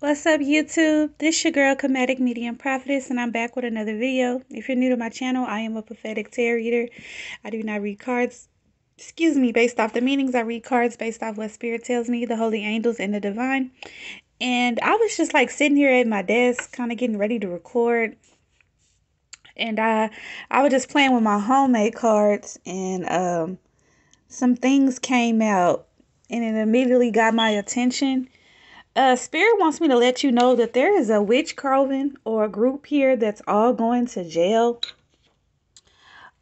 What's up YouTube? This is your girl Comedic Medium Prophetess and I'm back with another video. If you're new to my channel, I am a prophetic tarot reader. I do not read cards, excuse me, based off the meanings. I read cards based off what spirit tells me, the holy angels and the divine. And I was just like sitting here at my desk kind of getting ready to record. And I I was just playing with my homemade cards and um some things came out and it immediately got my attention uh, Spirit wants me to let you know that there is a witch coven or a group here that's all going to jail.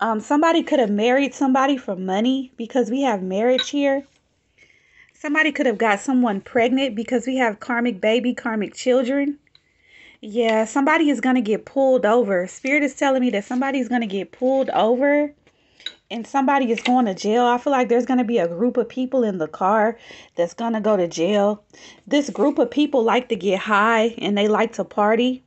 Um, somebody could have married somebody for money because we have marriage here. Somebody could have got someone pregnant because we have karmic baby, karmic children. Yeah, somebody is going to get pulled over. Spirit is telling me that somebody is going to get pulled over and somebody is going to jail, I feel like there's going to be a group of people in the car that's going to go to jail. This group of people like to get high and they like to party.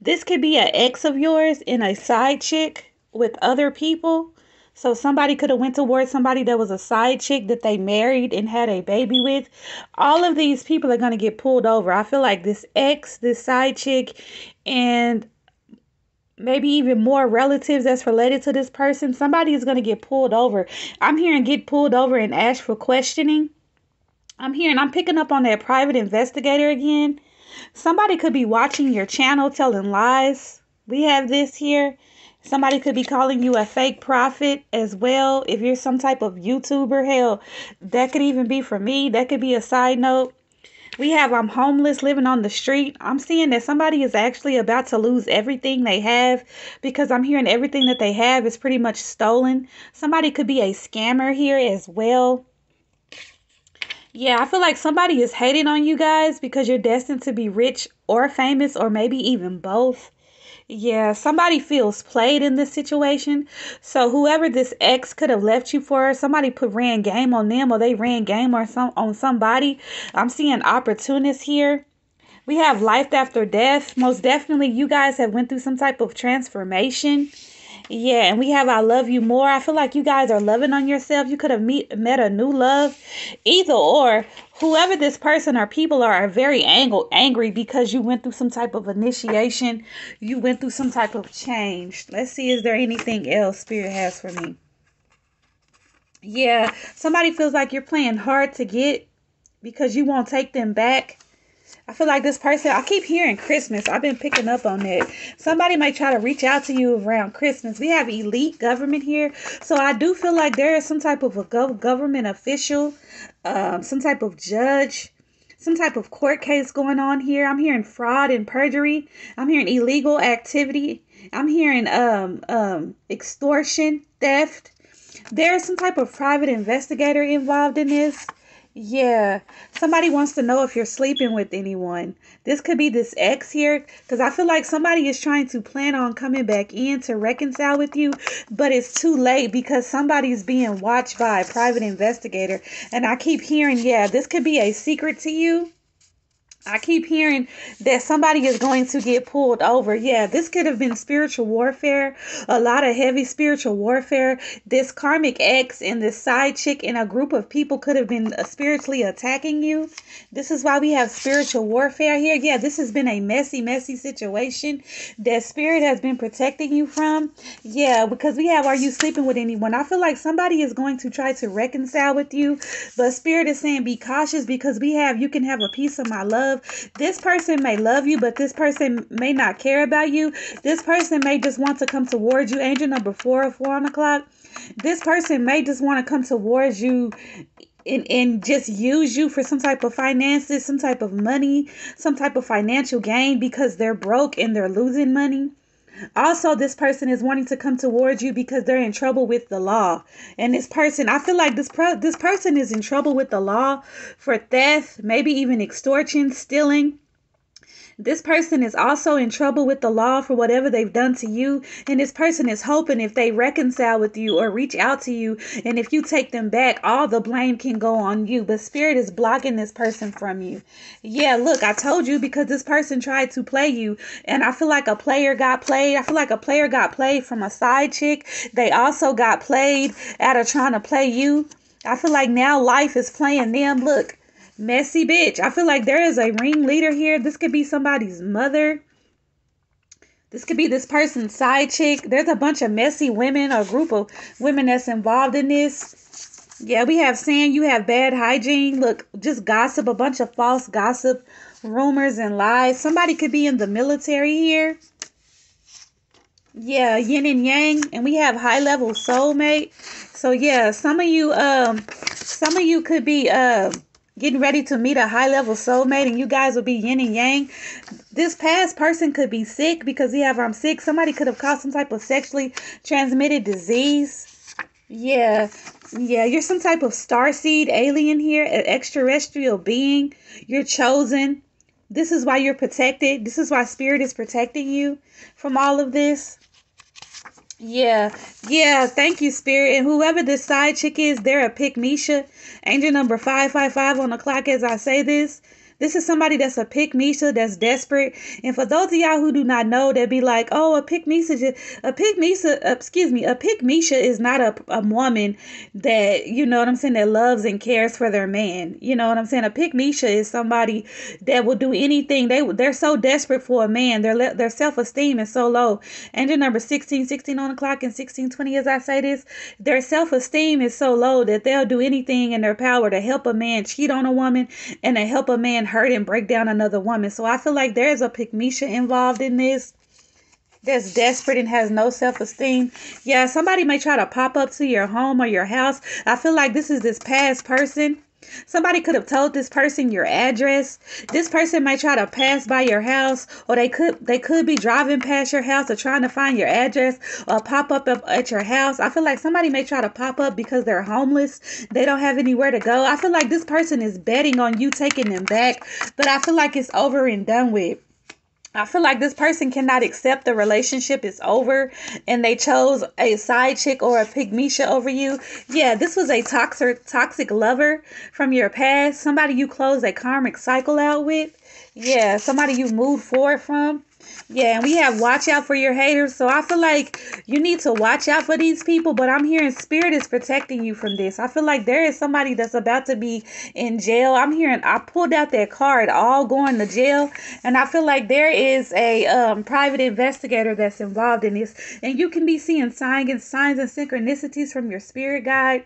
This could be an ex of yours and a side chick with other people. So somebody could have went towards somebody that was a side chick that they married and had a baby with. All of these people are going to get pulled over. I feel like this ex, this side chick, and maybe even more relatives that's related to this person, somebody is going to get pulled over. I'm hearing get pulled over and ask for questioning. I'm hearing, I'm picking up on that private investigator again. Somebody could be watching your channel telling lies. We have this here. Somebody could be calling you a fake prophet as well. If you're some type of YouTuber, hell, that could even be for me. That could be a side note. We have I'm homeless living on the street. I'm seeing that somebody is actually about to lose everything they have because I'm hearing everything that they have is pretty much stolen. Somebody could be a scammer here as well. Yeah, I feel like somebody is hating on you guys because you're destined to be rich or famous or maybe even both. Yeah, somebody feels played in this situation. So whoever this ex could have left you for, somebody put ran game on them or they ran game or some on somebody. I'm seeing opportunists here. We have life after death. Most definitely you guys have went through some type of transformation. Yeah, and we have I love you more. I feel like you guys are loving on yourself. You could have meet, met a new love. Either or, whoever this person or people are are very ang- angry because you went through some type of initiation. You went through some type of change. Let's see, is there anything else Spirit has for me? Yeah, somebody feels like you're playing hard to get because you won't take them back. I feel like this person, I keep hearing Christmas. I've been picking up on that. Somebody might try to reach out to you around Christmas. We have elite government here. So I do feel like there is some type of a government official, um, some type of judge, some type of court case going on here. I'm hearing fraud and perjury. I'm hearing illegal activity. I'm hearing um, um, extortion, theft. There's some type of private investigator involved in this. Yeah, somebody wants to know if you're sleeping with anyone. This could be this ex here because I feel like somebody is trying to plan on coming back in to reconcile with you, but it's too late because somebody's being watched by a private investigator. And I keep hearing, yeah, this could be a secret to you I keep hearing that somebody is going to get pulled over. Yeah, this could have been spiritual warfare, a lot of heavy spiritual warfare. This karmic ex and this side chick and a group of people could have been uh, spiritually attacking you. This is why we have spiritual warfare here. Yeah, this has been a messy, messy situation that spirit has been protecting you from. Yeah, because we have Are You Sleeping with Anyone? I feel like somebody is going to try to reconcile with you, but spirit is saying be cautious because we have, you can have a piece of my love This person may love you, but this person may not care about you. This person may just want to come towards you. Angel number four or four on the clock. This person may just want to come towards you and, and just use you for some type of finances, some type of money, some type of financial gain because they're broke and they're losing money. Also, this person is wanting to come towards you because they're in trouble with the law. And this person, I feel like this pro- this person is in trouble with the law for theft, maybe even extortion, stealing. This person is also in trouble with the law for whatever they've done to you. And this person is hoping if they reconcile with you or reach out to you, and if you take them back, all the blame can go on you. But Spirit is blocking this person from you. Yeah, look, I told you because this person tried to play you. And I feel like a player got played. I feel like a player got played from a side chick. They also got played out of trying to play you. I feel like now life is playing them. Look, Messy bitch. I feel like there is a ringleader here. This could be somebody's mother. This could be this person's side chick. There's a bunch of messy women, a group of women that's involved in this. Yeah, we have saying you have bad hygiene. Look, just gossip, a bunch of false gossip, rumors, and lies. Somebody could be in the military here. Yeah, yin and yang. And we have high level soulmate. So yeah, some of you um some of you could be uh getting ready to meet a high level soulmate and you guys will be yin and yang. This past person could be sick because we have I'm sick. Somebody could have caught some type of sexually transmitted disease. Yeah, yeah, you're some type of star seed alien here, an extraterrestrial being. You're chosen. This is why you're protected. This is why spirit is protecting you from all of this. Yeah, yeah, thank you, Spirit. And whoever this side chick is, they're a pick Misha. Angel number 555 on the clock as I say this. This is somebody that's a pick Misha that's desperate. And for those of y'all who do not know, they'd be like, oh, a pick Misha, a pick Misha, uh, excuse me, a pick Misha is not a, a woman that, you know what I'm saying, that loves and cares for their man. You know what I'm saying? A pick Misha is somebody that will do anything. They, they're so desperate for a man. Their, their self-esteem is so low. Angel number 16, 16 on the clock and 16, 20 as I say this, their self-esteem is so low that they'll do anything in their power to help a man cheat on a woman and to help a man hurt and break down another woman. So I feel like there's a Pygmisha involved in this that's desperate and has no self-esteem. Yeah, somebody may try to pop up to your home or your house. I feel like this is this past person Somebody could have told this person your address. This person might try to pass by your house or they could they could be driving past your house or trying to find your address or pop up at your house. I feel like somebody may try to pop up because they're homeless. They don't have anywhere to go. I feel like this person is betting on you taking them back, but I feel like it's over and done with. I feel like this person cannot accept the relationship is over and they chose a side chick or a pygmisha over you. Yeah, this was a toxic toxic lover from your past, somebody you closed a karmic cycle out with. Yeah, somebody you moved forward from. Yeah, and we have watch out for your haters. So I feel like you need to watch out for these people, but I'm hearing spirit is protecting you from this. I feel like there is somebody that's about to be in jail. I'm hearing I pulled out that card, all going to jail, and I feel like there is a um, private investigator that's involved in this, and you can be seeing signs and signs and synchronicities from your spirit guide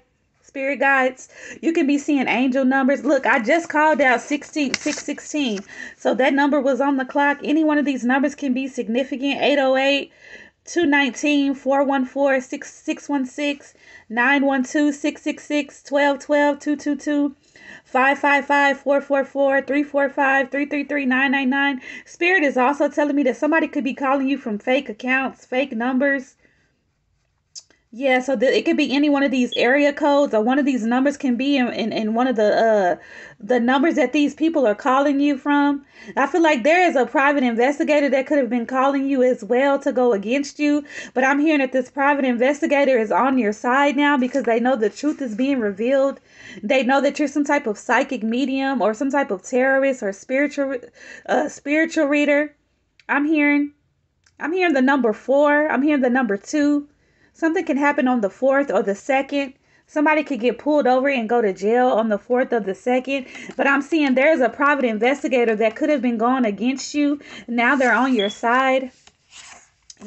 spirit guides. You can be seeing angel numbers. Look, I just called out 16, 616. So that number was on the clock. Any one of these numbers can be significant. 808, 219, 414, 616, 912, 666, 1212, 222. 555 444 345 333 999. Spirit is also telling me that somebody could be calling you from fake accounts, fake numbers. Yeah, so it could be any one of these area codes or one of these numbers can be in, in, in one of the uh the numbers that these people are calling you from. I feel like there is a private investigator that could have been calling you as well to go against you. But I'm hearing that this private investigator is on your side now because they know the truth is being revealed. They know that you're some type of psychic medium or some type of tarotist or spiritual uh spiritual reader. I'm hearing I'm hearing the number four. I'm hearing the number two. Something can happen on the 4th or the 2nd. Somebody could get pulled over and go to jail on the 4th or the 2nd. But I'm seeing there's a private investigator that could have been going against you. Now they're on your side.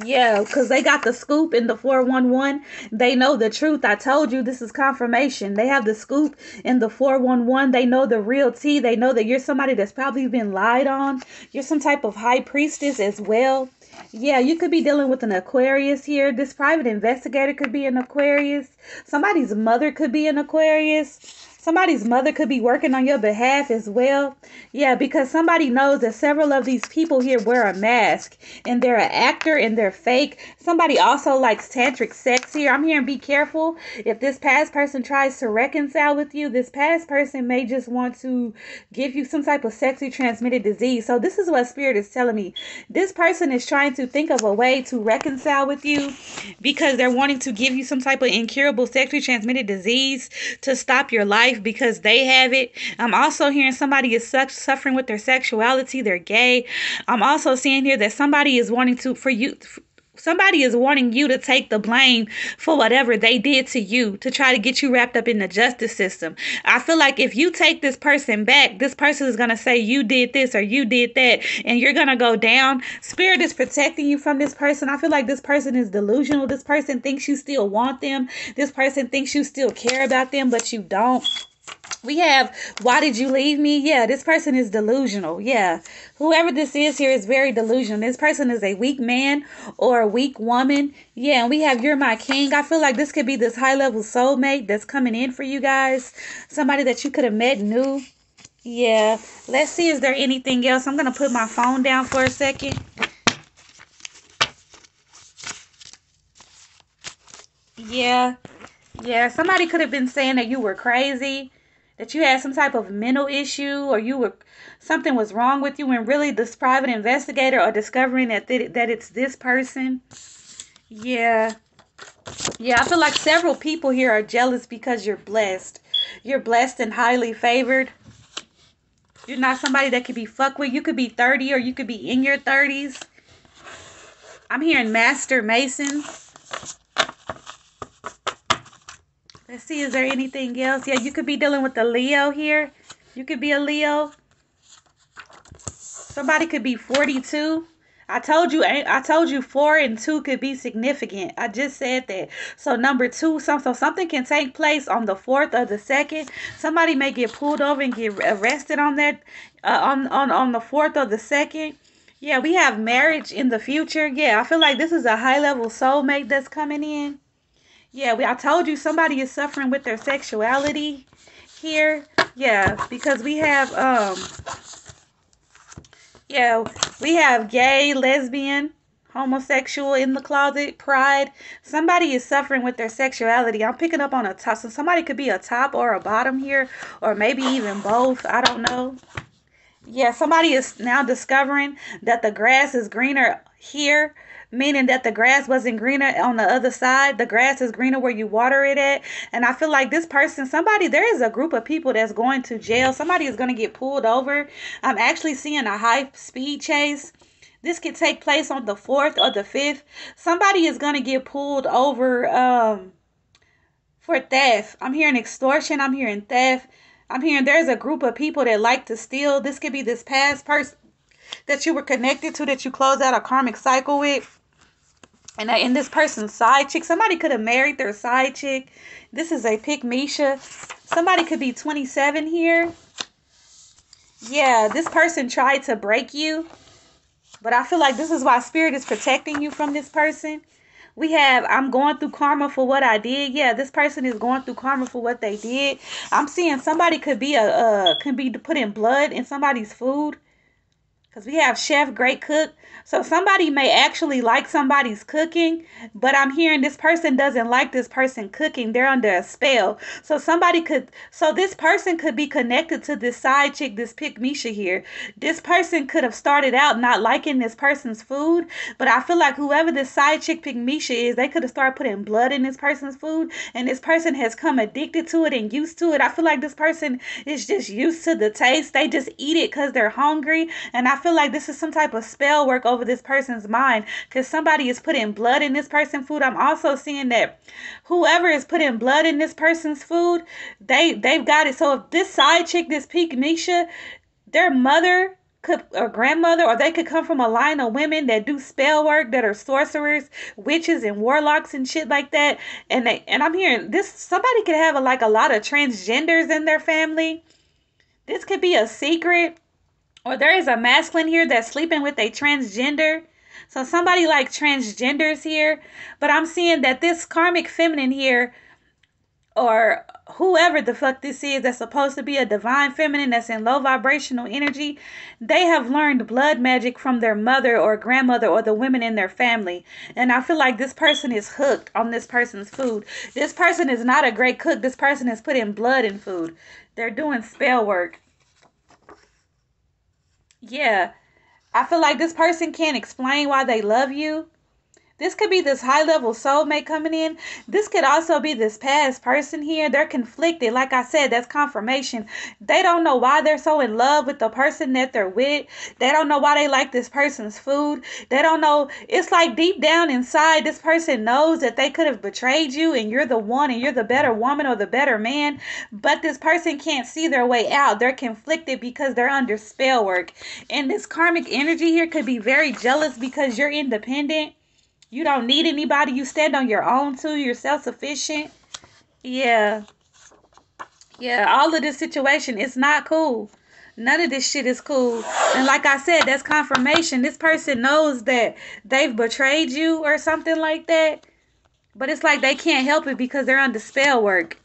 Yeah, because they got the scoop in the 411. They know the truth. I told you this is confirmation. They have the scoop in the 411. They know the real tea. They know that you're somebody that's probably been lied on. You're some type of high priestess as well. Yeah, you could be dealing with an Aquarius here. This private investigator could be an Aquarius. Somebody's mother could be an Aquarius. Somebody's mother could be working on your behalf as well. Yeah, because somebody knows that several of these people here wear a mask and they're an actor and they're fake. Somebody also likes tantric sex here. I'm and be careful. If this past person tries to reconcile with you, this past person may just want to give you some type of sexually transmitted disease. So this is what spirit is telling me. This person is trying to think of a way to reconcile with you because they're wanting to give you some type of incurable sexually transmitted disease to stop your life life because they have it. I'm also hearing somebody is such suffering with their sexuality, they're gay. I'm also seeing here that somebody is wanting to for you somebody is wanting you to take the blame for whatever they did to you to try to get you wrapped up in the justice system. I feel like if you take this person back, this person is going to say you did this or you did that and you're going to go down. Spirit is protecting you from this person. I feel like this person is delusional. This person thinks you still want them. This person thinks you still care about them, but you don't. We have, why did you leave me? Yeah, this person is delusional. Yeah, whoever this is here is very delusional. This person is a weak man or a weak woman. Yeah, and we have You're My King. I feel like this could be this high level soulmate that's coming in for you guys. Somebody that you could have met new. Yeah, let's see, is there anything else? I'm to put my phone down for a second. Yeah, yeah, somebody could have been saying that you were crazy that you had some type of mental issue or you were something was wrong with you and really this private investigator are discovering that th- that it's this person? Yeah. Yeah i feel like several people here are jealous because you're blessed. You're blessed and highly favored. You're not somebody that could be fucked with. You could be 30 or you could be in your 30s i'm hearing master mason Let's see, is there anything else? Yeah, you could be dealing with a Leo here. You could be a Leo. Somebody could be 42. I told you, I told you four and two could be significant. I just said that. So number two, some so something can take place on the fourth or the second. Somebody may get pulled over and get arrested on that, uh, on on on the fourth or the second. Yeah, we have marriage in the future. Yeah, I feel like this is a high level soulmate that's coming in. Yeah, we I told you somebody is suffering with their sexuality here. Yeah, because we have um yeah, we have gay, lesbian, homosexual in the closet, pride. Somebody is suffering with their sexuality. I'm picking up on a top. So somebody could be a top or a bottom here, or maybe even both. I don't know. Yeah, somebody is now discovering that the grass is greener here meaning that the grass wasn't greener on the other side. The grass is greener where you water it at. And I feel like this person, somebody, there is a group of people that's going to jail. Somebody is going to get pulled over. I'm actually seeing a high speed chase. This could take place on the 4th or the 5th. Somebody is going to get pulled over um, for theft. I'm hearing extortion. I'm hearing theft. I'm hearing there's a group of people that like to steal. This could be this past person that you were connected to that you close out a karmic cycle with and in this person's side chick, somebody could have married their side chick. This is a pick Misha. Somebody could be 27 here. Yeah, this person tried to break you. But I feel like this is why spirit is protecting you from this person. We have I'm going through karma for what I did. Yeah, this person is going through karma for what they did. I'm seeing somebody could be a uh can be putting blood in somebody's food. Cause we have chef, great cook. So somebody may actually like somebody's cooking, but I'm hearing this person doesn't like this person cooking. They're under a spell. So somebody could, so this person could be connected to this side chick, this pick Misha here. This person could have started out not liking this person's food, but I feel like whoever this side chick pick Misha is, they could have started putting blood in this person's food, and this person has come addicted to it and used to it. I feel like this person is just used to the taste. They just eat it because they're hungry, and I feel like this is some type of spell work over this person's mind because somebody is putting blood in this person's food. I'm also seeing that whoever is putting blood in this person's food, they they've got it. So if this side chick, this peak Misha, their mother could or grandmother or they could come from a line of women that do spell work that are sorcerers witches and warlocks and shit like that and they and i'm hearing this somebody could have a, like a lot of transgenders in their family this could be a secret or there is a masculine here that's sleeping with a transgender. So somebody like transgenders here, but I'm seeing that this karmic feminine here or whoever the fuck this is that's supposed to be a divine feminine that's in low vibrational energy, they have learned blood magic from their mother or grandmother or the women in their family. And I feel like this person is hooked on this person's food. This person is not a great cook. This person is putting blood in food. They're doing spell work. Yeah. I feel like this person can't explain why they love you, This could be this high level soulmate coming in. This could also be this past person here. They're conflicted. Like I said, that's confirmation. They don't know why they're so in love with the person that they're with. They don't know why they like this person's food. They don't know. It's like deep down inside, this person knows that they could have betrayed you and you're the one and you're the better woman or the better man. But this person can't see their way out. They're conflicted because they're under spell work. And this karmic energy here could be very jealous because you're independent you don't need anybody. You stand on your own too. You're self sufficient. Yeah. Yeah, all of this situation is not cool. None of this shit is cool. And like I said, that's confirmation. This person knows that they've betrayed you or something like that. But it's like they can't help it because they're under spell work.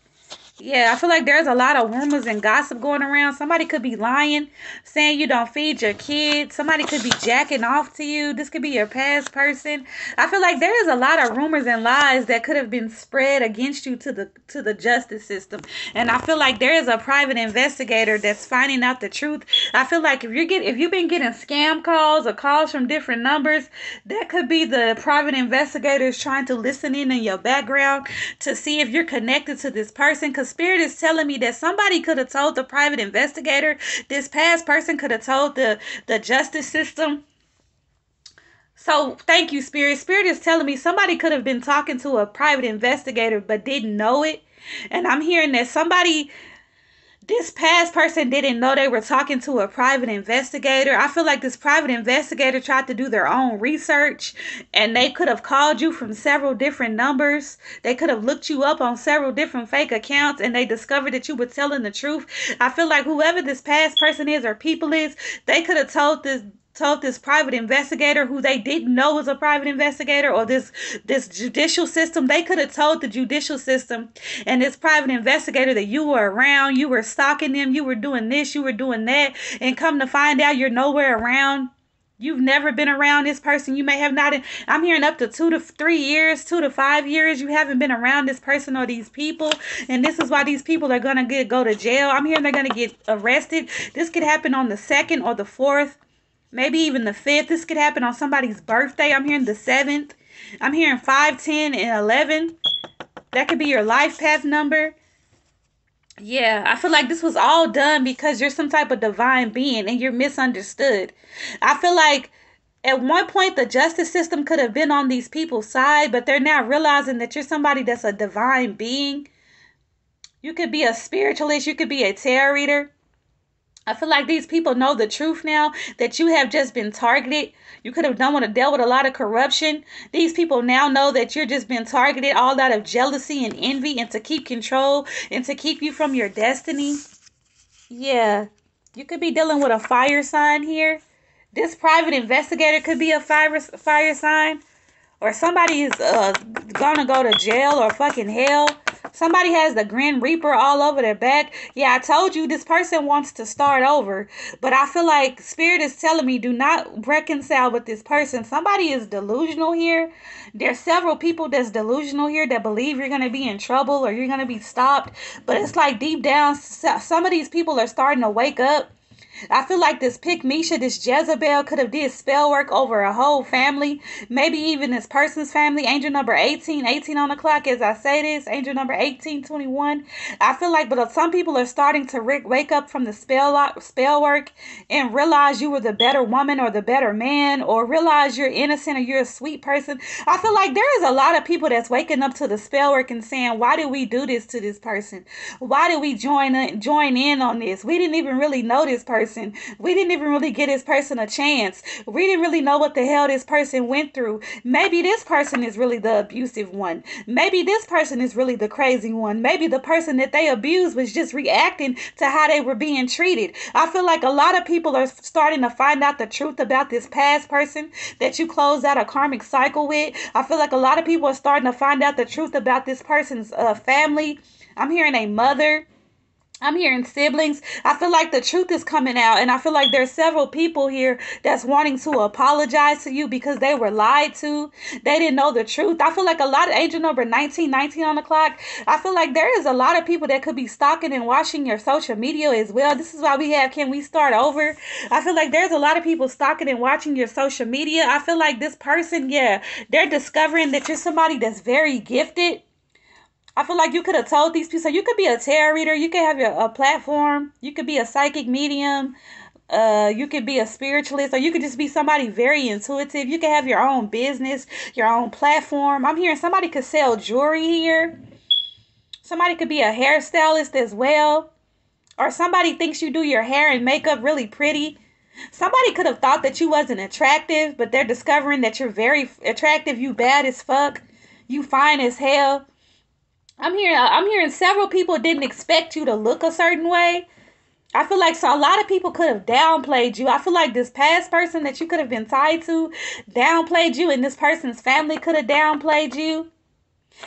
Yeah, I feel like there's a lot of rumors and gossip going around. Somebody could be lying, saying you don't feed your kids. Somebody could be jacking off to you. This could be your past person. I feel like there is a lot of rumors and lies that could have been spread against you to the to the justice system. And I feel like there is a private investigator that's finding out the truth. I feel like if you get if you've been getting scam calls or calls from different numbers, that could be the private investigators trying to listen in in your background to see if you're connected to this person because spirit is telling me that somebody could have told the private investigator, this past person could have told the the justice system. So thank you, Spirit. Spirit is telling me somebody could have been talking to a private investigator but didn't know it. And I'm hearing that somebody this past person didn't know they were talking to a private investigator. I feel like this private investigator tried to do their own research and they could have called you from several different numbers. They could have looked you up on several different fake accounts and they discovered that you were telling the truth. I feel like whoever this past person is or people is, they could have told this told this private investigator who they didn't know was a private investigator or this this judicial system they could have told the judicial system and this private investigator that you were around you were stalking them you were doing this you were doing that and come to find out you're nowhere around You've never been around this person. You may have not. I'm hearing up to two to three years, two to five years. You haven't been around this person or these people, and this is why these people are gonna get go to jail. I'm hearing they're gonna get arrested. This could happen on the second or the fourth maybe even the 5th. This could happen on somebody's birthday. I'm hearing the 7th. I'm hearing 5, 10, and 11. That could be your life path number. Yeah, I feel like this was all done because you're some type of divine being and you're misunderstood. I feel like at one point the justice system could have been on these people's side, but they're now realizing that you're somebody that's a divine being. You could be a spiritualist, you could be a tarot reader. I feel like these people know the truth now that you have just been targeted. You could have done want to deal with a lot of corruption. These people now know that you're just been targeted all out of jealousy and envy and to keep control and to keep you from your destiny. Yeah, you could be dealing with a fire sign here. This private investigator could be a fire fire sign or somebody is uh, gonna go to jail or fucking hell Somebody has the Grim Reaper all over their back. Yeah, I told you this person wants to start over. But I feel like Spirit is telling me do not reconcile with this person. Somebody is delusional here. There's several people that's delusional here that believe you're going to be in trouble or you're going to be stopped. But it's like deep down, some of these people are starting to wake up I feel like this pick Misha, this Jezebel could have did spell work over a whole family, maybe even this person's family. Angel number 18, 18 on the clock as I say this, angel number 1821. I feel like, but uh, some people are starting to wake up from the spell, spell work and realize you were the better woman or the better man or realize you're innocent or you're a sweet person. I feel like there is a lot of people that's waking up to the spell work and saying, why did we do this to this person? Why did we join, join in on this? We didn't even really know this person person. We didn't even really get this person a chance. We didn't really know what the hell this person went through. Maybe this person is really the abusive one. Maybe this person is really the crazy one. Maybe the person that they abused was just reacting to how they were being treated. I feel like a lot of people are starting to find out the truth about this past person that you closed out a karmic cycle with. I feel like a lot of people are starting to find out the truth about this person's uh, family. I'm hearing a mother I'm hearing siblings. I feel like the truth is coming out, and I feel like there's several people here that's wanting to apologize to you because they were lied to. They didn't know the truth. I feel like a lot of angel number 19, 19 on the clock. I feel like there is a lot of people that could be stalking and watching your social media as well. This is why we have Can We Start Over? I feel like there's a lot of people stalking and watching your social media. I feel like this person, yeah, they're discovering that you're somebody that's very gifted I feel like you could have told these people. So you could be a tarot reader. You could have your, a platform. You could be a psychic medium. Uh, you could be a spiritualist, or you could just be somebody very intuitive. You could have your own business, your own platform. I'm hearing somebody could sell jewelry here. Somebody could be a hairstylist as well, or somebody thinks you do your hair and makeup really pretty. Somebody could have thought that you wasn't attractive, but they're discovering that you're very attractive. You bad as fuck. You fine as hell I'm hearing I'm hearing several people didn't expect you to look a certain way. I feel like so a lot of people could have downplayed you. I feel like this past person that you could have been tied to downplayed you, and this person's family could have downplayed you.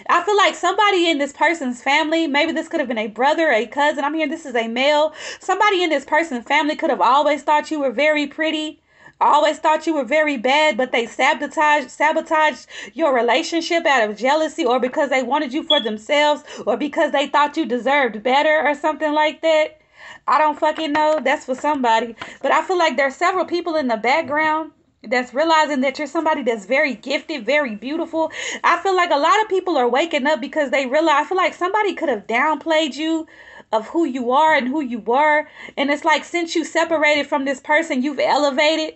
I feel like somebody in this person's family, maybe this could have been a brother, a cousin. I'm hearing this is a male. Somebody in this person's family could have always thought you were very pretty. I always thought you were very bad, but they sabotaged sabotaged your relationship out of jealousy or because they wanted you for themselves or because they thought you deserved better or something like that. I don't fucking know. That's for somebody. But I feel like there's several people in the background that's realizing that you're somebody that's very gifted, very beautiful. I feel like a lot of people are waking up because they realize I feel like somebody could have downplayed you of who you are and who you were. And it's like since you separated from this person, you've elevated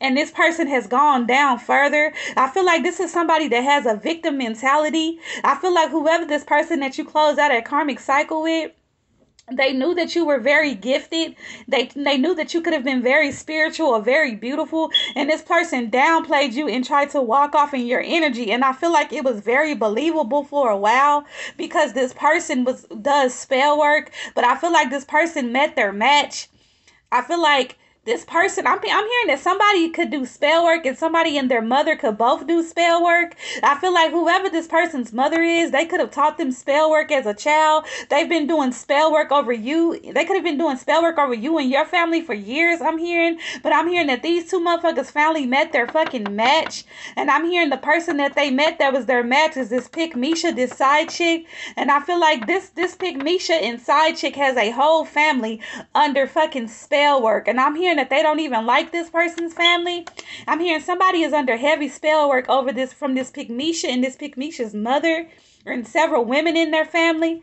and this person has gone down further. I feel like this is somebody that has a victim mentality. I feel like whoever this person that you close out a karmic cycle with, they knew that you were very gifted. They they knew that you could have been very spiritual or very beautiful. And this person downplayed you and tried to walk off in your energy. And I feel like it was very believable for a while because this person was does spell work. But I feel like this person met their match. I feel like this person I'm, I'm hearing that somebody could do spell work and somebody and their mother could both do spell work. I feel like whoever this person's mother is they could have taught them spell work as a child. They've been doing spell work over you. They could have been doing spell work over you and your family for years i'm hearing. But i'm hearing that these two motherfuckers finally met their fucking match. And i'm hearing the person that they met that was their match is this pick misha this side chick. And i feel like this this pick misha and side chick has a whole family under fucking spell work. And i'm hearing that they don't even like this person's family. I'm hearing somebody is under heavy spell work over this from this Pygmisha and this Pygmisha's mother and several women in their family.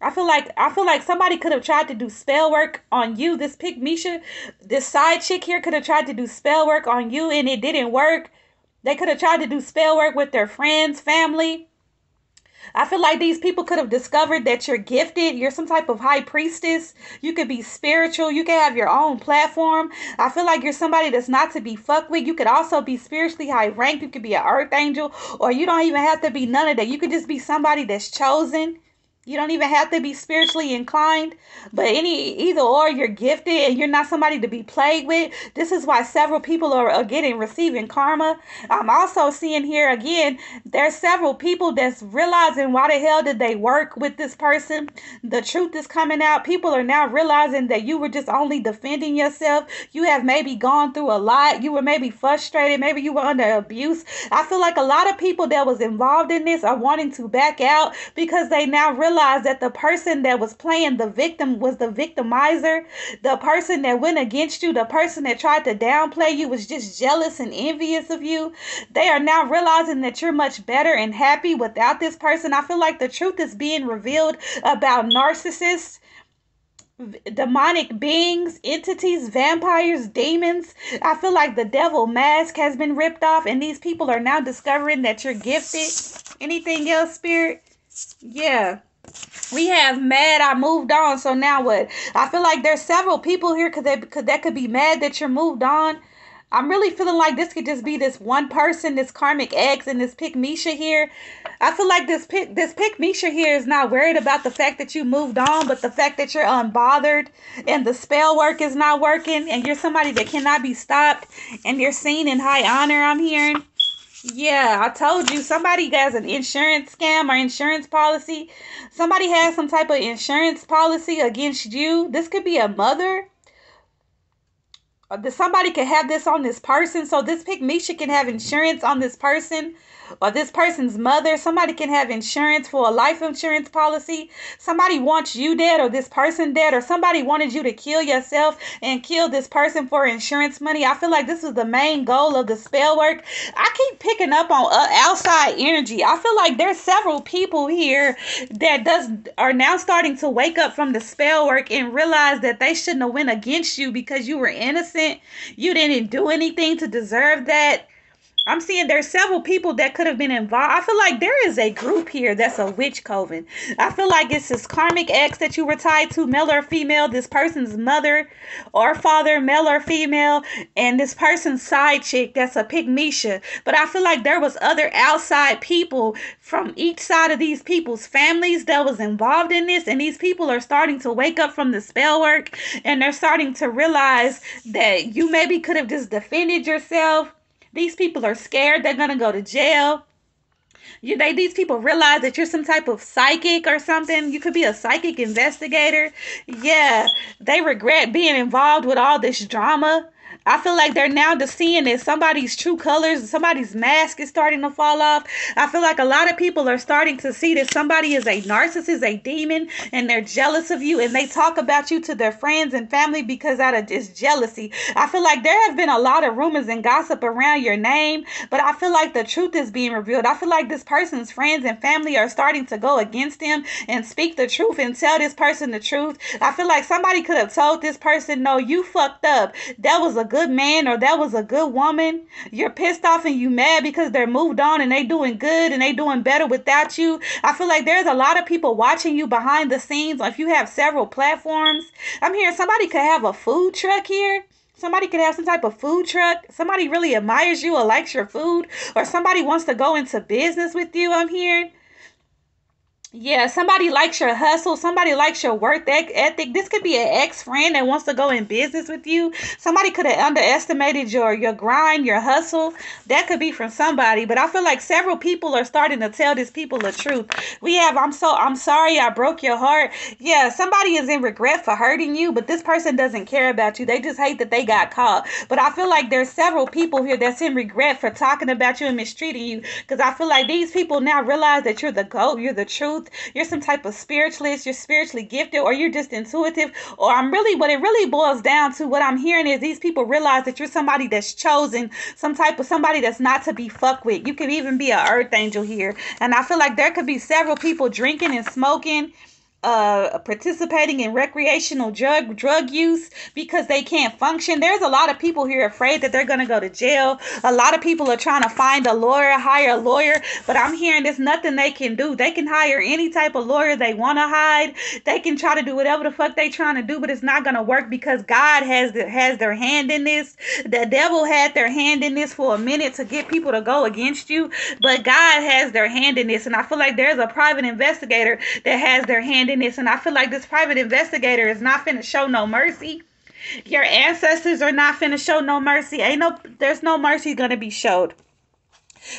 I feel like I feel like somebody could have tried to do spell work on you. This Pygmisha, this side chick here could have tried to do spell work on you and it didn't work. They could have tried to do spell work with their friends, family. I feel like these people could have discovered that you're gifted. You're some type of high priestess. You could be spiritual. You could have your own platform. I feel like you're somebody that's not to be fucked with. You could also be spiritually high ranked. You could be an earth angel, or you don't even have to be none of that. You could just be somebody that's chosen. You don't even have to be spiritually inclined, but any either or you're gifted and you're not somebody to be played with. This is why several people are, are getting receiving karma. I'm also seeing here again, there's several people that's realizing why the hell did they work with this person. The truth is coming out. People are now realizing that you were just only defending yourself. You have maybe gone through a lot. You were maybe frustrated. Maybe you were under abuse. I feel like a lot of people that was involved in this are wanting to back out because they now realize that the person that was playing the victim was the victimizer. The person that went against you, the person that tried to downplay you was just jealous and envious of you. They are now realizing that you're much better and happy without this person. I feel like the truth is being revealed about narcissists demonic beings, entities, vampires, demons. I feel like the devil mask has been ripped off, and these people are now discovering that you're gifted. Anything else, spirit? Yeah we have mad i moved on so now what? I feel like there's several people here because they could that could be mad that you're moved on. I'm really feeling like this could just be this one person this karmic ex and this pick misha here. I feel like this pick this pick misha here is not worried about the fact that you moved on but the fact that you're unbothered and the spell work is not working and you're somebody that cannot be stopped and you're seen in high honor i'm hearing Yeah, I told you somebody has an insurance scam or insurance policy. Somebody has some type of insurance policy against you. This could be a mother. Uh, or somebody could have this on this person. So this pick Misha can have insurance on this person or this person's mother. Somebody can have insurance for a life insurance policy. Somebody wants you dead or this person dead, or somebody wanted you to kill yourself and kill this person for insurance money. I feel like this is the main goal of the spell work. I keep picking up on uh, outside energy. I feel like there's several people here that does are now starting to wake up from the spell work and realize that they shouldn't have went against you because you were innocent. You didn't do anything to deserve that I'm seeing there's several people that could have been involved. I feel like there is a group here that's a witch coven. I feel like it's this karmic ex that you were tied to, male or female, this person's mother or father, male or female, and this person's side chick that's a pygmisha. But I feel like there was other outside people from each side of these people's families that was involved in this, and these people are starting to wake up from the spell work and they're starting to realize that you maybe could have just defended yourself these people are scared they're going to go to jail. You they these people realize that you're some type of psychic or something. You could be a psychic investigator. Yeah, they regret being involved with all this drama. I feel like they're now just seeing that somebody's true colors, somebody's mask is starting to fall off. I feel like a lot of people are starting to see that somebody is a narcissist, a demon, and they're jealous of you and they talk about you to their friends and family because out of just jealousy. I feel like there have been a lot of rumors and gossip around your name, but I feel like the truth is being revealed. I feel like this person's friends and family are starting to go against him and speak the truth and tell this person the truth. I feel like somebody could have told this person, no, you fucked up. That was a good good man or that was a good woman, you're pissed off and you mad because they're moved on and they doing good and they doing better without you. I feel like there's a lot of people watching you behind the scenes. If you have several platforms, I'm hearing somebody could have a food truck here. Somebody could have some type of food truck. Somebody really admires you or likes your food, or somebody wants to go into business with you. I'm hearing. Yeah, somebody likes your hustle. Somebody likes your work ethic. This could be an ex friend that wants to go in business with you. Somebody could have underestimated your your grind, your hustle. That could be from somebody. But I feel like several people are starting to tell these people the truth. We have. I'm so. I'm sorry. I broke your heart. Yeah, somebody is in regret for hurting you, but this person doesn't care about you. They just hate that they got caught. But I feel like there's several people here that's in regret for talking about you and mistreating you. Because I feel like these people now realize that you're the goat. You're the truth truth, you're some type of spiritualist, you're spiritually gifted, or you're just intuitive, or I'm really what it really boils down to what I'm hearing is these people realize that you're somebody that's chosen, some type of somebody that's not to be fucked with. You could even be an earth angel here. And I feel like there could be several people drinking and smoking uh participating in recreational drug drug use because they can't function. There's a lot of people here afraid that they're going to go to jail. A lot of people are trying to find a lawyer hire a lawyer but i'm hearing there's nothing they can do. They can hire any type of lawyer they want to hide. They can try to do whatever the fuck they trying to do but it's not going to work because god has the, has their hand in this. The devil had their hand in this for a minute to get people to go against you but god has their hand in this and i feel like there's a private investigator that has their hand in this, and I feel like this private investigator is not finna show no mercy. Your ancestors are not finna show no mercy. Ain't no, there's no mercy gonna be showed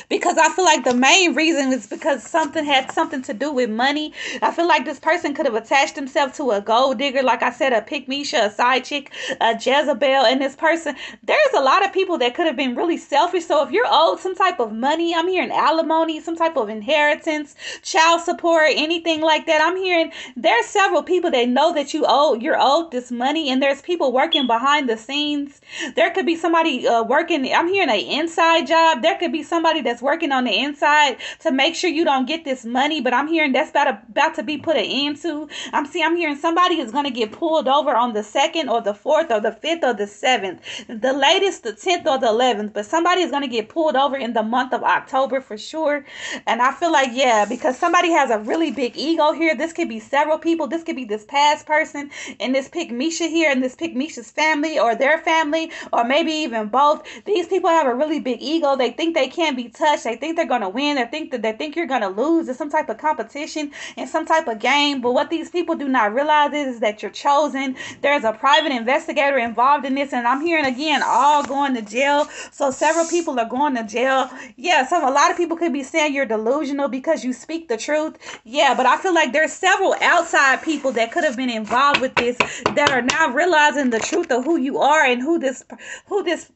because I feel like the main reason is because something had something to do with money. I feel like this person could have attached himself to a gold digger, like I said, a pygmisha, a side chick, a Jezebel, and this person. There's a lot of people that could have been really selfish. So if you're owed some type of money, I'm hearing alimony, some type of inheritance, child support, anything like that. I'm hearing there's several people that know that you owe you're owed this money, and there's people working behind the scenes. There could be somebody uh, working. I'm hearing an inside job. There could be somebody somebody that's working on the inside to make sure you don't get this money, but I'm hearing that's about to, about to be put an end to. I'm see I'm hearing somebody is going to get pulled over on the 2nd or the 4th or the 5th or the 7th. The latest the 10th or the 11th, but somebody is going to get pulled over in the month of October for sure. And I feel like yeah, because somebody has a really big ego here. This could be several people. This could be this past person and this pick Misha here and this pick Misha's family or their family or maybe even both. These people have a really big ego. They think they can't be be touched. They think they're gonna win. They think that they think you're gonna lose. It's some type of competition in some type of game. But what these people do not realize is, is that you're chosen. There's a private investigator involved in this, and I'm hearing again all going to jail. So several people are going to jail. Yeah, some a lot of people could be saying you're delusional because you speak the truth. Yeah, but I feel like there's several outside people that could have been involved with this that are now realizing the truth of who you are and who this who this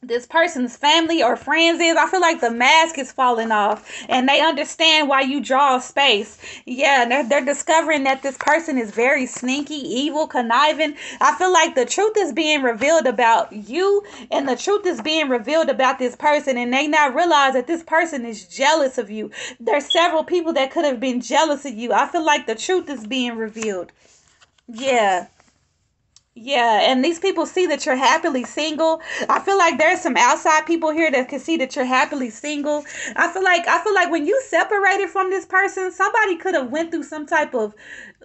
this person's family or friends is, I feel like the mask is falling off and they understand why you draw space. Yeah, they're, they're discovering that this person is very sneaky, evil, conniving. I feel like the truth is being revealed about you and the truth is being revealed about this person and they now realize that this person is jealous of you. There's several people that could have been jealous of you. I feel like the truth is being revealed. Yeah. Yeah, and these people see that you're happily single. I feel like there's some outside people here that can see that you're happily single. I feel like I feel like when you separated from this person, somebody could have went through some type of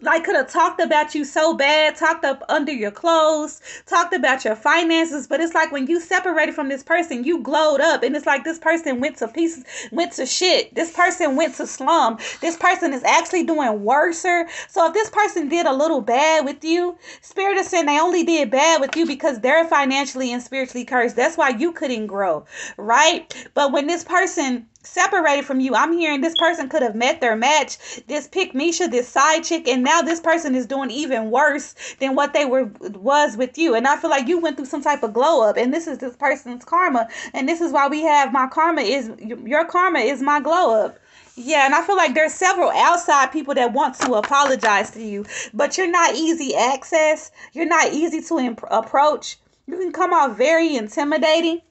like could have talked about you so bad, talked up under your clothes, talked about your finances, but it's like when you separated from this person, you glowed up and it's like this person went to pieces, went to shit. This person went to slum. This person is actually doing worser. So if this person did a little bad with you, spirit is saying they only did bad with you because they're financially and spiritually cursed. That's why you couldn't grow, right? But when this person separated from you. I'm hearing this person could have met their match, this pick Misha, this side chick, and now this person is doing even worse than what they were was with you. And I feel like you went through some type of glow up, and this is this person's karma. And this is why we have my karma is your karma is my glow up. Yeah, and I feel like there's several outside people that want to apologize to you, but you're not easy access. You're not easy to imp- approach. You can come off very intimidating.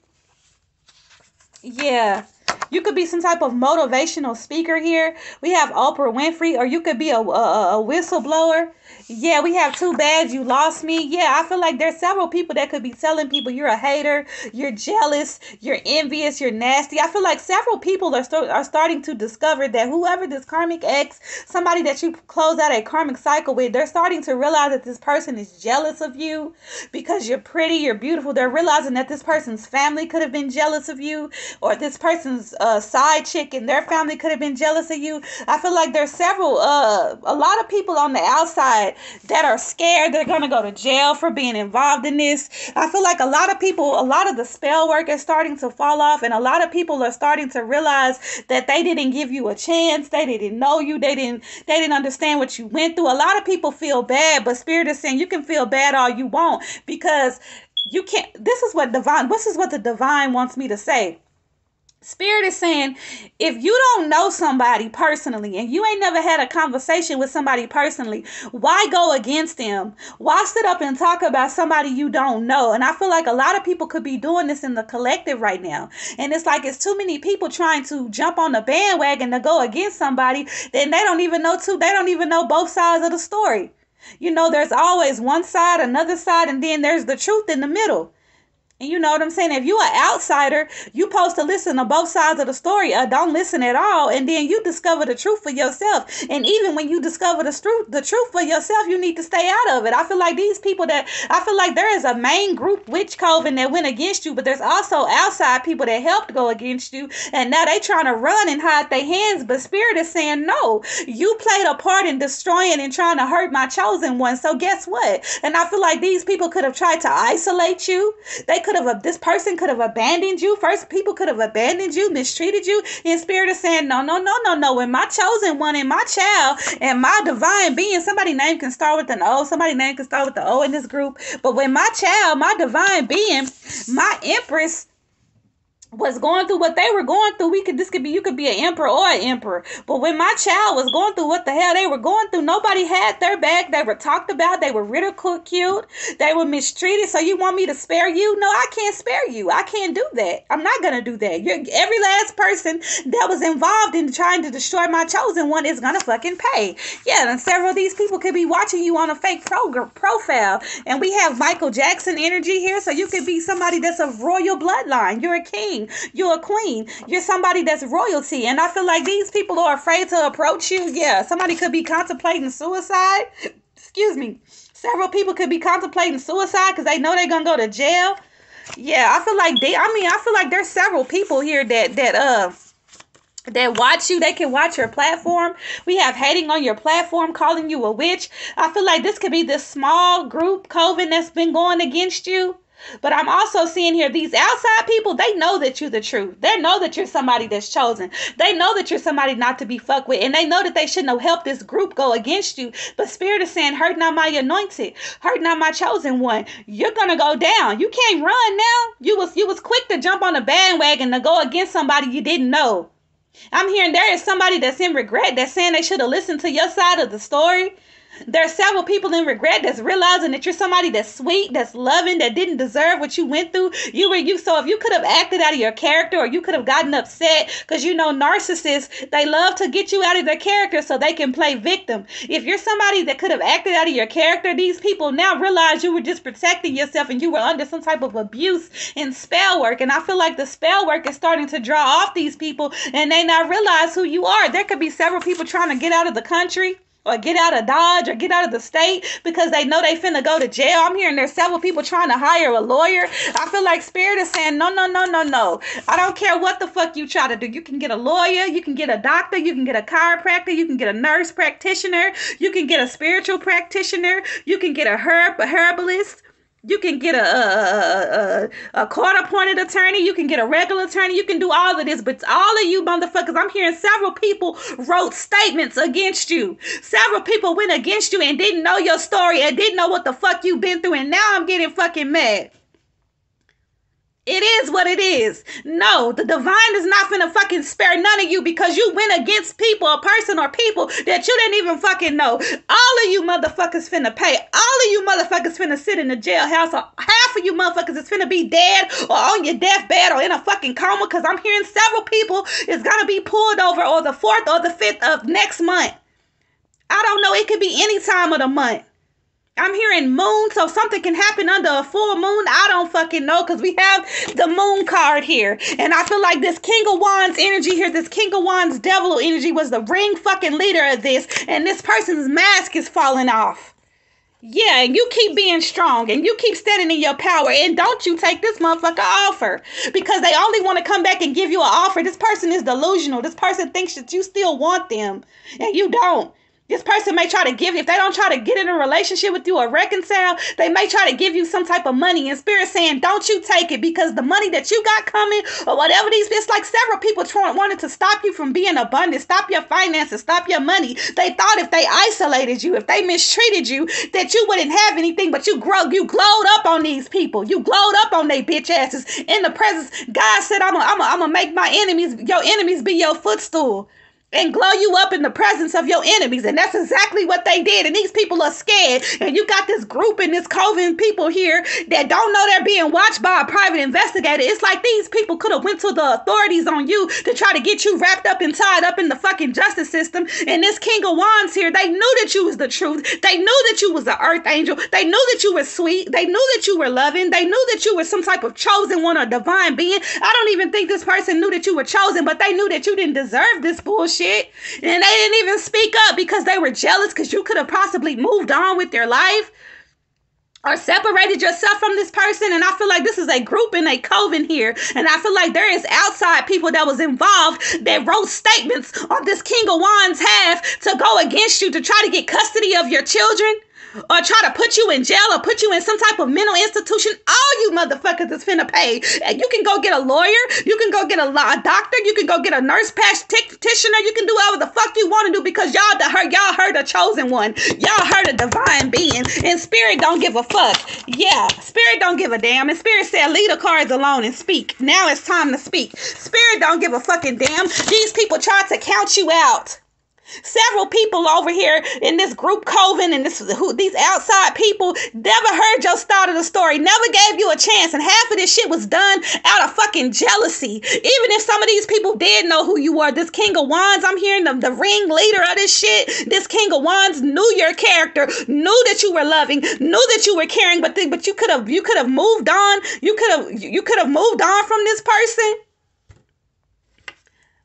Yeah. You could be some type of motivational speaker here. We have Oprah Winfrey, or you could be a, a, a whistleblower. Yeah, we have too bad you lost me. Yeah, I feel like there's several people that could be telling people you're a hater, you're jealous, you're envious, you're nasty. I feel like several people are st- are starting to discover that whoever this karmic ex, somebody that you close out a karmic cycle with, they're starting to realize that this person is jealous of you because you're pretty, you're beautiful. They're realizing that this person's family could have been jealous of you, or this person's uh, side chick and their family could have been jealous of you. I feel like there's several, uh, a lot of people on the outside that are scared they're gonna go to jail for being involved in this. I feel like a lot of people, a lot of the spell work is starting to fall off, and a lot of people are starting to realize that they didn't give you a chance. They didn't know you. They didn't. They didn't understand what you went through. A lot of people feel bad, but Spirit is saying you can feel bad all you want because you can't. This is what divine. This is what the divine wants me to say Spirit is saying, if you don't know somebody personally and you ain't never had a conversation with somebody personally, why go against them? Why sit up and talk about somebody you don't know? And I feel like a lot of people could be doing this in the collective right now. And it's like it's too many people trying to jump on the bandwagon to go against somebody, then they don't even know too, they don't even know both sides of the story. You know, there's always one side, another side, and then there's the truth in the middle. And you know what I'm saying? If you're an outsider, you supposed to listen to both sides of the story or don't listen at all. And then you discover the truth for yourself. And even when you discover the truth, the truth for yourself, you need to stay out of it. I feel like these people that I feel like there is a main group witch coven that went against you, but there's also outside people that helped go against you. And now they trying to run and hide their hands. But spirit is saying, no, you played a part in destroying and trying to hurt my chosen one. So guess what? And I feel like these people could have tried to isolate you. They could have this person could have abandoned you. First, people could have abandoned you, mistreated you. In spirit of saying, no, no, no, no, no. When my chosen one and my child and my divine being, somebody name can start with an O, somebody name can start with the O in this group. But when my child, my divine being, my empress was going through what they were going through, we could this could be you could be an emperor or an emperor. But when my child was going through what the hell they were going through, nobody had their back. They were talked about, they were ridiculed, they were mistreated. So you want me to spare you? No, I can't spare you. I can't do that. I'm not gonna do that. You're every last person that was involved in trying to destroy my chosen one is gonna fucking pay. Yeah, and several of these people could be watching you on a fake program profile. And we have Michael Jackson energy here, so you could be somebody that's of royal bloodline. You're a king king. You're a queen. You're somebody that's royalty. And I feel like these people are afraid to approach you. Yeah, somebody could be contemplating suicide. Excuse me. Several people could be contemplating suicide because they know they're to go to jail. Yeah, I feel like they. I mean, I feel like there's several people here that that uh that watch you they can watch your platform we have hating on your platform calling you a witch i feel like this could be this small group coven that's been going against you but I'm also seeing here these outside people, they know that you're the truth. They know that you're somebody that's chosen. They know that you're somebody not to be fucked with. And they know that they shouldn't have helped this group go against you. But Spirit is saying, hurt not my anointed, hurt not my chosen one. You're gonna go down. You can't run now. You was you was quick to jump on a bandwagon to go against somebody you didn't know. I'm hearing there is somebody that's in regret that's saying they should have listened to your side of the story. There's several people in regret that's realizing that you're somebody that's sweet, that's loving, that didn't deserve what you went through. You were you. So if you could have acted out of your character or you could have gotten upset because you know narcissists, they love to get you out of their character so they can play victim. If you're somebody that could have acted out of your character, these people now realize you were just protecting yourself and you were under some type of abuse and spell work. And I feel like the spell work is starting to draw off these people and they now realize who you are. There could be several people trying to get out of the country or get out of Dodge or get out of the state because they know they finna go to jail. I'm hearing there's several people trying to hire a lawyer. I feel like Spirit is saying, no, no, no, no, no. I don't care what the fuck you try to do. You can get a lawyer, you can get a doctor, you can get a chiropractor, you can get a nurse practitioner, you can get a spiritual practitioner, you can get a herb, a herbalist. You can get a, a, a, a court appointed attorney. You can get a regular attorney. You can do all of this. But all of you motherfuckers, I'm hearing several people wrote statements against you. Several people went against you and didn't know your story and didn't know what the fuck you've been through. And now I'm getting fucking mad. It is what it is. No, the divine is not gonna fucking spare none of you because you went against people, a person or people that you didn't even fucking know. All of you motherfuckers finna pay. All of you motherfuckers finna sit in the jailhouse. Or half of you motherfuckers is finna be dead or on your deathbed or in a fucking coma because I'm hearing several people is gonna be pulled over or the fourth or the fifth of next month. I don't know. It could be any time of the month. I'm hearing moon, so something can happen under a full moon. I don't fucking know because we have the moon card here. And I feel like this King of Wands energy here, this King of Wands devil energy was the ring fucking leader of this. And this person's mask is falling off. Yeah, and you keep being strong and you keep standing in your power. And don't you take this motherfucker offer because they only want to come back and give you an offer. This person is delusional. This person thinks that you still want them and you don't. This person may try to give you, if they don't try to get in a relationship with you or reconcile, they may try to give you some type of money. And spirit saying, don't you take it because the money that you got coming or whatever these, it's like several people trying, wanted to stop you from being abundant, stop your finances, stop your money. They thought if they isolated you, if they mistreated you, that you wouldn't have anything, but you grow, you glowed up on these people. You glowed up on their bitch asses in the presence. God said, I'm gonna I'm I'm gonna make my enemies, your enemies be your footstool and glow you up in the presence of your enemies. And that's exactly what they did. And these people are scared. And you got this group and this coven people here that don't know they're being watched by a private investigator. It's like these people could have went to the authorities on you to try to get you wrapped up and tied up in the fucking justice system. And this King of Wands here, they knew that you was the truth. They knew that you was the earth angel. They knew that you were sweet. They knew that you were loving. They knew that you were some type of chosen one or divine being. I don't even think this person knew that you were chosen, but they knew that you didn't deserve this bullshit shit. And they didn't even speak up because they were jealous because you could have possibly moved on with your life or separated yourself from this person and i feel like this is a group and a coven here and i feel like there is outside people that was involved that wrote statements on this king of wands half to go against you to try to get custody of your children or try to put you in jail or put you in some type of mental institution, all you motherfuckers is finna pay. And you can go get a lawyer, you can go get a, a doctor, you can go get a nurse practitioner, you can do whatever the fuck you want to do because y'all the heard y'all heard a chosen one, y'all heard a divine being, and spirit don't give a fuck. Yeah, spirit don't give a damn, and spirit said leave the cards alone and speak. Now it's time to speak. Spirit don't give a fucking damn. These people try to count you out. Several people over here in this group coven and this who these outside people never heard your start of the story, never gave you a chance, and half of this shit was done out of fucking jealousy. Even if some of these people did know who you were, this King of Wands, I'm hearing the, the ring leader of this shit. This King of Wands knew your character, knew that you were loving, knew that you were caring, but the, but you could have you could have moved on. You could have you could have moved on from this person.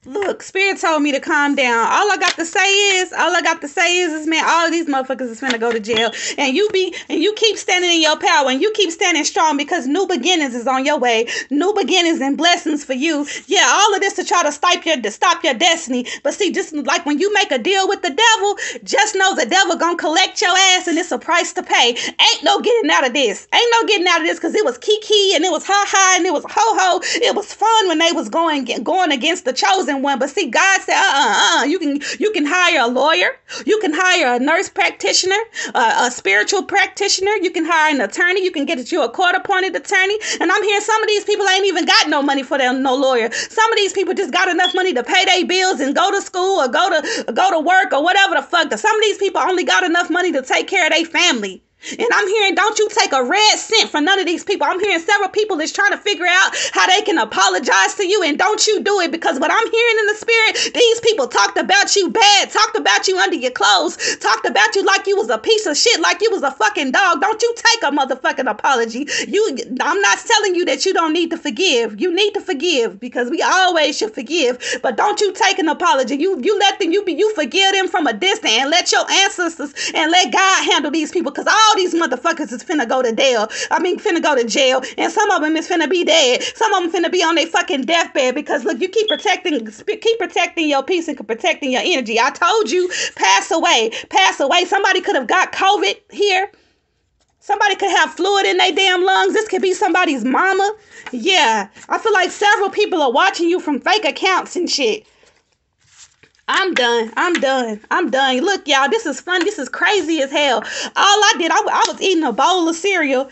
Look, Spirit told me to calm down. All I got to say is, all I got to say is, is man, all of these motherfuckers is finna go to jail. And you be, and you keep standing in your power, and you keep standing strong because new beginnings is on your way. New beginnings and blessings for you. Yeah, all of this to try to stop your, to stop your destiny. But see, just like when you make a deal with the devil, just know the devil gonna collect your ass, and it's a price to pay. Ain't no getting out of this. Ain't no getting out of this because it was kiki and it was ha ha and it was ho ho. It was fun when they was going going against the chosen one. But see, God said, uh, uh, uh, you can you can hire a lawyer, you can hire a nurse practitioner, uh, a spiritual practitioner, you can hire an attorney, you can get you a court appointed attorney. And I'm hearing some of these people ain't even got no money for them no lawyer. Some of these people just got enough money to pay their bills and go to school or go to go to work or whatever the fuck. Some of these people only got enough money to take care of their family. And I'm hearing, don't you take a red cent from none of these people. I'm hearing several people that's trying to figure out how they can apologize to you, and don't you do it because what I'm hearing in the spirit, these people talked about you bad, talked about you under your clothes, talked about you like you was a piece of shit, like you was a fucking dog. Don't you take a motherfucking apology. You, I'm not telling you that you don't need to forgive. You need to forgive because we always should forgive, but don't you take an apology. You, you let them, you be, you forgive them from a distance and let your ancestors and let God handle these people because all all these motherfuckers is finna go to jail. I mean, finna go to jail, and some of them is finna be dead. Some of them finna be on their fucking deathbed because look, you keep protecting, keep protecting your peace and protecting your energy. I told you, pass away, pass away. Somebody could have got COVID here. Somebody could have fluid in their damn lungs. This could be somebody's mama. Yeah, I feel like several people are watching you from fake accounts and shit. I'm done. I'm done. I'm done. Look, y'all, this is fun. This is crazy as hell. All I did, I, I was eating a bowl of cereal.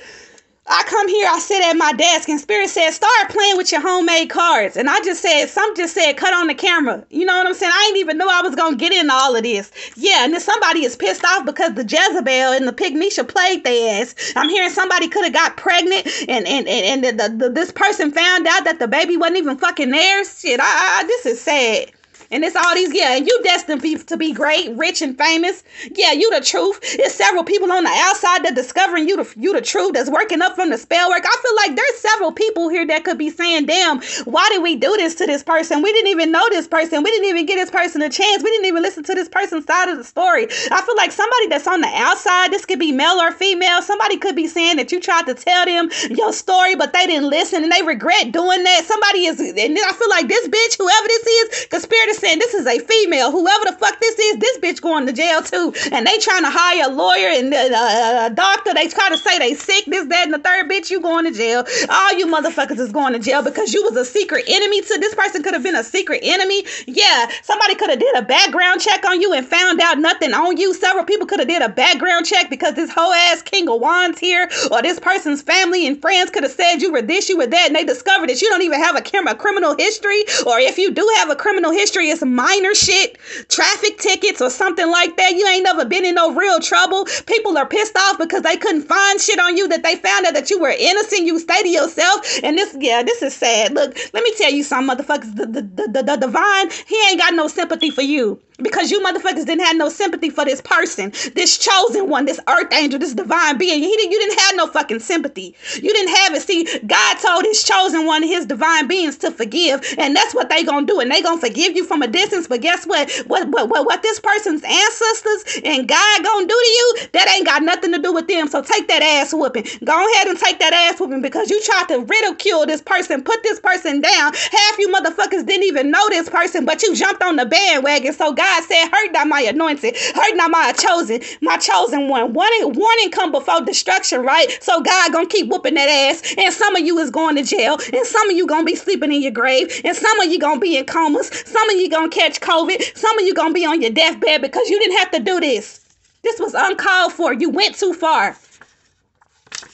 I come here, I sit at my desk, and Spirit said, start playing with your homemade cards. And I just said, some just said, cut on the camera. You know what I'm saying? I didn't even know I was going to get into all of this. Yeah, and then somebody is pissed off because the Jezebel and the Pygmisha played their ass. I'm hearing somebody could have got pregnant, and and, and, and the, the, this person found out that the baby wasn't even fucking theirs. Shit, I, I, this is sad. And it's all these, yeah, and you destined to be great, rich, and famous. Yeah, you the truth. It's several people on the outside that discovering you the you the truth that's working up from the spell work. I feel like there's several people here that could be saying, damn, why did we do this to this person? We didn't even know this person. We didn't even give this person a chance. We didn't even listen to this person's side of the story. I feel like somebody that's on the outside, this could be male or female, somebody could be saying that you tried to tell them your story, but they didn't listen and they regret doing that. Somebody is, and I feel like this bitch, whoever this is, conspiracy saying this is a female. Whoever the fuck this is, this bitch going to jail too. And they trying to hire a lawyer and a, a doctor. They try to say they sick, this, that, and the third bitch. You going to jail. All you motherfuckers is going to jail because you was a secret enemy to this person. Could have been a secret enemy. Yeah, somebody could have did a background check on you and found out nothing on you. Several people could have did a background check because this whole ass King of Wands here or this person's family and friends could have said you were this, you were that, and they discovered that you don't even have a, a criminal history. Or if you do have a criminal history, it's minor shit, traffic tickets or something like that. You ain't never been in no real trouble. People are pissed off because they couldn't find shit on you that they found out that you were innocent. You stay to yourself. And this, yeah, this is sad. Look, let me tell you some motherfuckers. The, the, the, the, the divine, he ain't got no sympathy for you because you motherfuckers didn't have no sympathy for this person, this chosen one, this earth angel, this divine being. He didn't, you didn't have no fucking sympathy. You didn't have it. See, God told his chosen one, his divine beings to forgive, and that's what they gonna do. And they gonna forgive you from a distance. But guess what? What what what, what this person's ancestors and God gonna do to you, that ain't got nothing to do with them. So take that ass whooping. Go ahead and take that ass whooping because you tried to ridicule this person, put this person down. Half you motherfuckers didn't even know this person, but you jumped on the bandwagon. So God God said, Hurt not my anointed, hurt not my chosen, my chosen one. Warning, warning come before destruction, right? So God gonna keep whooping that ass. And some of you is going to jail, and some of you gonna be sleeping in your grave, and some of you gonna be in comas, some of you gonna catch COVID, some of you gonna be on your deathbed because you didn't have to do this. This was uncalled for. You went too far.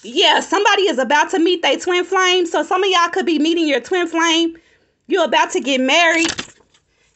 Yeah, somebody is about to meet their twin flame. So some of y'all could be meeting your twin flame. You're about to get married.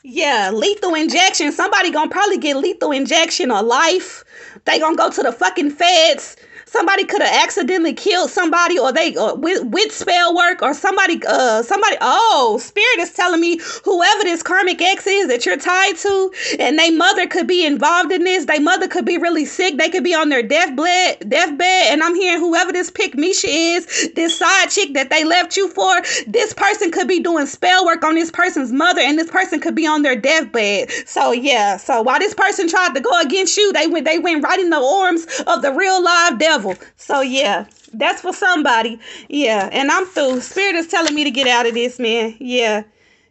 Yeah, lethal injection. Somebody gonna probably get lethal injection or life. They gonna go to the fucking feds somebody could have accidentally killed somebody or they uh, with, with spell work or somebody uh somebody oh spirit is telling me whoever this karmic ex is that you're tied to and they mother could be involved in this. They mother could be really sick. They could be on their deathbed deathbed. And i'm hearing whoever this pick misha is this side chick that they left you for this person could be doing spell work on this person's mother and this person could be on their deathbed. So yeah. So while this person tried to go against you they went they went right in the arms of the real live devil so yeah that's for somebody. Yeah. And I'm through. Spirit is telling me to get out of this, man. Yeah.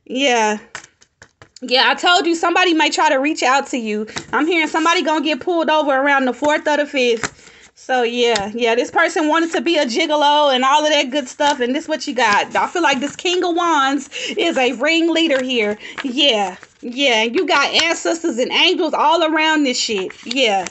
Yeah. Yeah, I told you somebody might try to reach out to you. I'm hearing somebody gonna get pulled over around the fourth or the fifth. So yeah, yeah, this person wanted to be a gigolo and all of that good stuff, and this is what you got. I feel like this King of Wands is a ringleader here. Yeah, yeah, you got ancestors and angels all around this shit. Yeah.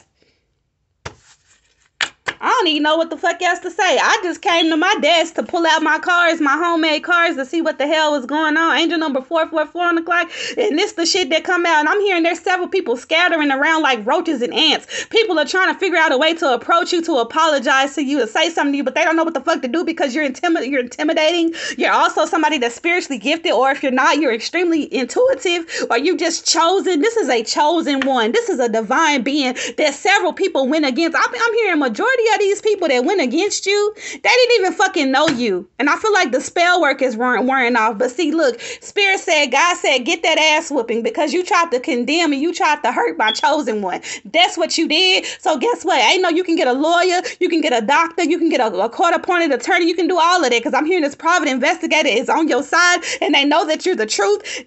I don't even know what the fuck else to say. I just came to my desk to pull out my cards, my homemade cards, to see what the hell was going on. Angel number 444 on the clock. And this the shit that come out. And I'm hearing there's several people scattering around like roaches and ants. People are trying to figure out a way to approach you, to apologize to you, to say something to you, but they don't know what the fuck to do because you're intimi- you're intimidating. You're also somebody that's spiritually gifted, or if you're not, you're extremely intuitive, or you just chosen. This is a chosen one. This is a divine being that several people went against. I'm, I'm hearing majority of these people that went against you, they didn't even fucking know you. And I feel like the spell work is wearing, off. But see, look, Spirit said, God said, get that ass whooping because you tried to condemn and you tried to hurt my chosen one. That's what you did. So guess what? I know you can get a lawyer, you can get a doctor, you can get a, a court appointed attorney, you can do all of that because I'm hearing this private investigator is on your side and they know that you're the truth.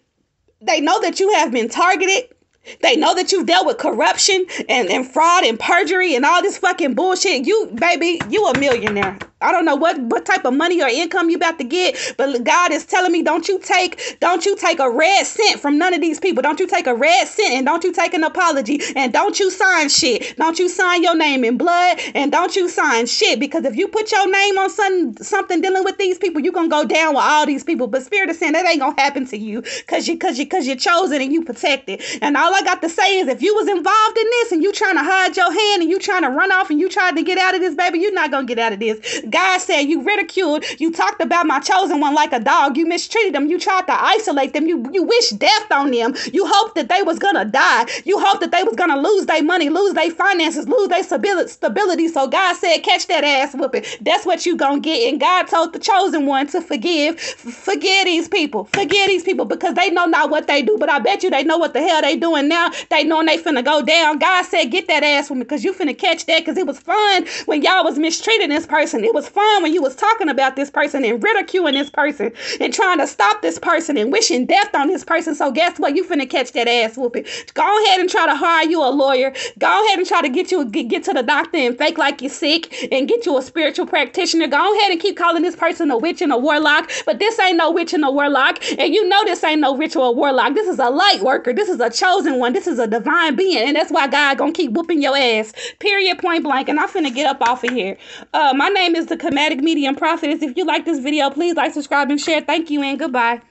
They know that you have been targeted they know that you've dealt with corruption and, and fraud and perjury and all this fucking bullshit. You, baby, you a millionaire. I don't know what what type of money or income you about to get, but God is telling me don't you take don't you take a red cent from none of these people. Don't you take a red cent and don't you take an apology and don't you sign shit. Don't you sign your name in blood and don't you sign shit because if you put your name on something something dealing with these people, you're gonna go down with all these people. But spirit is saying that ain't gonna happen to you because you cause you cause you're chosen and you protected. And all I got to say is if you was involved in this and you trying to hide your hand and you trying to run off and you tried to get out of this, baby, you're not gonna get out of this. God said you ridiculed, you talked about my chosen one like a dog, you mistreated them, you tried to isolate them, you you wished death on them, you hoped that they was gonna die, you hoped that they was gonna lose their money, lose their finances, lose their stability. So God said, catch that ass whooping. That's what you gonna get. And God told the chosen one to forgive, forgive these people, forgive these people because they know not what they do. But I bet you they know what the hell they doing now. They knowing they finna go down. God said, get that ass whooping because you finna catch that because it was fun when y'all was mistreating this person. It was fun when you was talking about this person and ridiculing this person and trying to stop this person and wishing death on this person. So guess what? You finna catch that ass whooping. Go ahead and try to hire you a lawyer. Go ahead and try to get you get, get to the doctor and fake like you're sick and get you a spiritual practitioner. Go ahead and keep calling this person a witch and a warlock. But this ain't no witch and a warlock. And you know this ain't no ritual warlock. This is a light worker. This is a chosen one. This is a divine being. And that's why God gonna keep whooping your ass. Period point blank. And I'm finna get up off of here. Uh, my name is the Chromatic Medium Prophetess. If you like this video, please like, subscribe, and share. Thank you and goodbye.